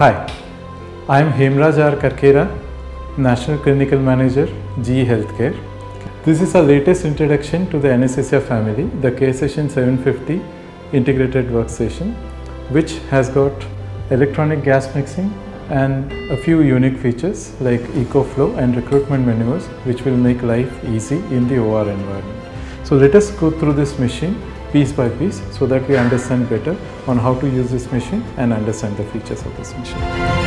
Hi, I am Hemraj R. Karkera, National Clinical Manager, GE Healthcare. This is our latest introduction to the Anesthesia family, the Carestation 750 integrated workstation, which has got electronic gas mixing and a few unique features like EcoFlow and recruitment maneuvers, which will make life easy in the OR environment. So let us go through this machine piece by piece so that we understand better on how to use this machine and understand the features of this machine.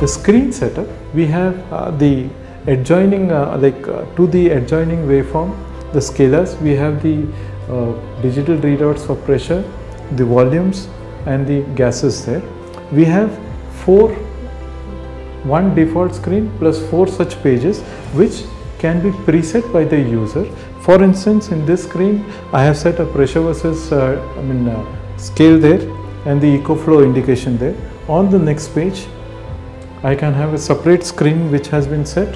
The screen setup we have uh, the adjoining uh, like uh, to the adjoining waveform the scalars we have the uh, digital readouts for pressure the volumes and the gases there. We have four one default screen plus four such pages which can be preset by the user. For instance in this screen i have set a pressure versus uh, i mean uh, scale there and the eco flow indication there. On the next page I can have a separate screen which has been set,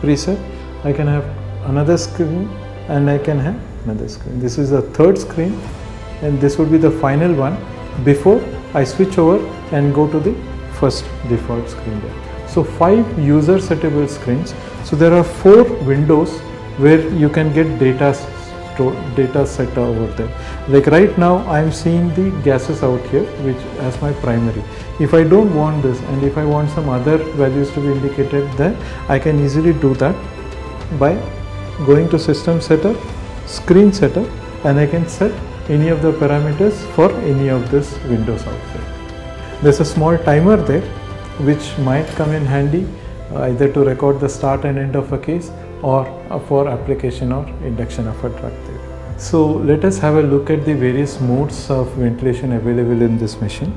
preset. I can have another screen and I can have another screen. This is the third screen and this would be the final one before I switch over and go to the first default screen there. So five user settable screens. So there are four windows where you can get data data set over there. Like right now I am seeing the gases out here which as my primary. If I don't want this and if I want some other values to be indicated then I can easily do that by going to system setup, screen setup and I can set any of the parameters for any of this windows out there. There's a small timer there which might come in handy uh, either to record the start and end of a case or uh, for application or induction of a drug there. So let us have a look at the various modes of ventilation available in this machine.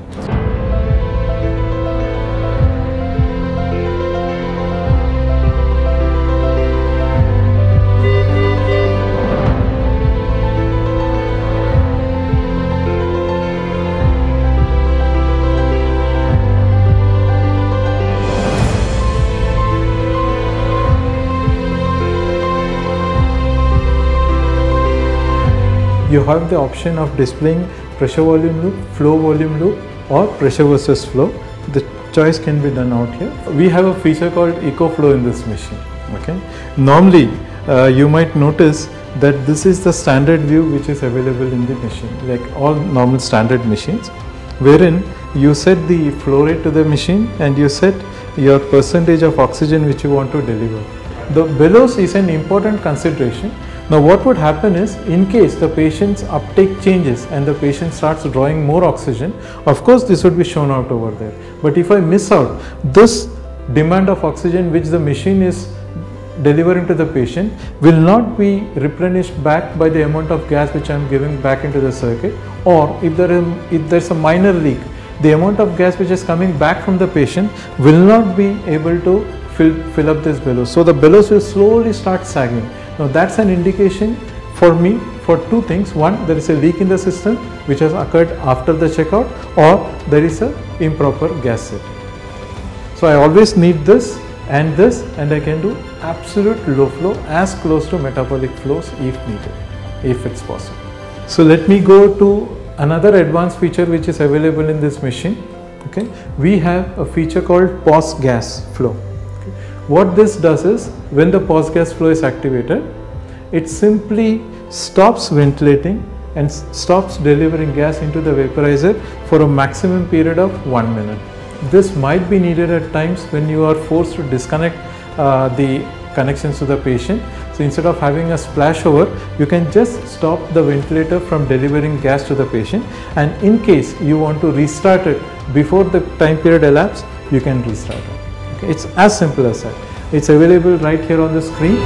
You have the option of displaying pressure volume loop, flow volume loop or pressure versus flow. The choice can be done out here. We have a feature called EcoFlow in this machine. Okay. Normally uh, you might notice that this is the standard view which is available in the machine like all normal standard machines wherein you set the flow rate to the machine and you set your percentage of oxygen which you want to deliver. The bellows is an important consideration now what would happen is in case the patient's uptake changes and the patient starts drawing more oxygen, of course this would be shown out over there. But if I miss out this demand of oxygen which the machine is delivering to the patient will not be replenished back by the amount of gas which I am giving back into the circuit or if there is if there's a minor leak the amount of gas which is coming back from the patient will not be able to fill, fill up this bellows. So the bellows will slowly start sagging now that's an indication for me for two things. One, there is a leak in the system which has occurred after the checkout or there is a improper gas set. So I always need this and this and I can do absolute low flow as close to metabolic flows if needed, if it's possible. So let me go to another advanced feature which is available in this machine. Okay, we have a feature called pause gas flow. What this does is when the pause gas flow is activated, it simply stops ventilating and stops delivering gas into the vaporizer for a maximum period of one minute. This might be needed at times when you are forced to disconnect uh, the connections to the patient. So instead of having a splashover, you can just stop the ventilator from delivering gas to the patient. And in case you want to restart it before the time period elapsed, you can restart it. It's as simple as that. It's available right here on the screen.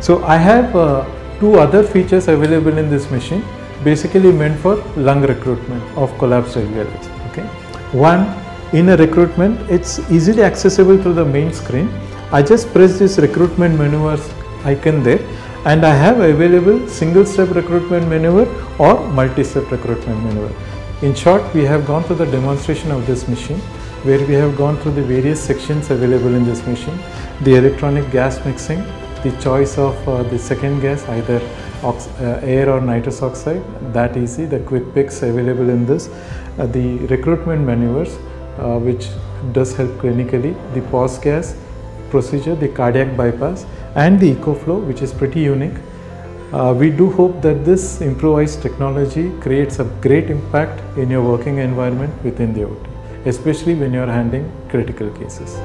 So I have uh, two other features available in this machine basically meant for lung recruitment of collapsed alveoli. One, in a recruitment, it's easily accessible through the main screen. I just press this recruitment maneuver icon there and I have available single step recruitment maneuver or multi-step recruitment maneuver. In short, we have gone through the demonstration of this machine where we have gone through the various sections available in this machine, the electronic gas mixing, the choice of uh, the second gas either air or nitrous oxide that easy the quick picks available in this uh, the recruitment maneuvers uh, which does help clinically the pause gas procedure the cardiac bypass and the ecoflow which is pretty unique uh, we do hope that this improvised technology creates a great impact in your working environment within the OT, especially when you are handling critical cases.